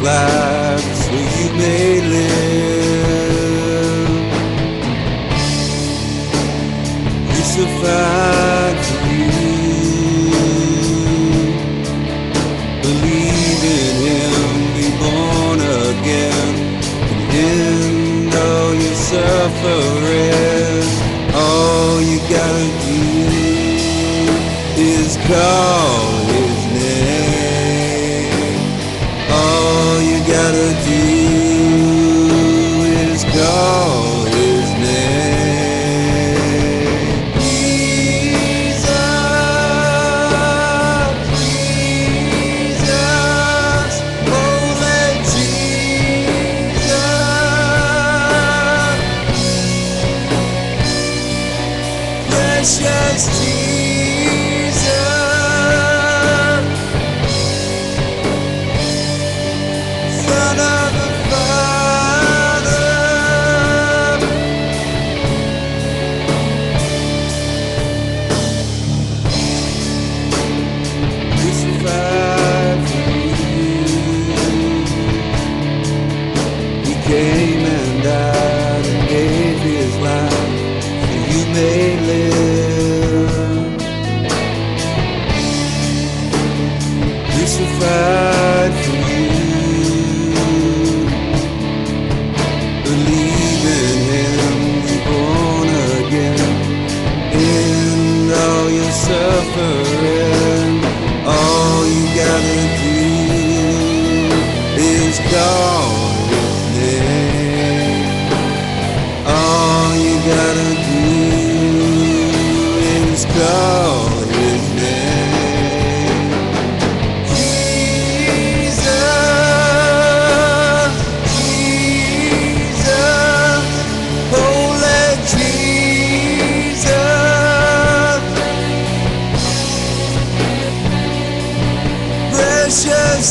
flag so you may live. Crucified for you. Believe in Him, be born again, and end all your suffering. came and died and gave his life so you may live. Crucified for you. Believe in him, you born again. End all your suffering. call his name. Jesus, Jesus, holy Jesus, precious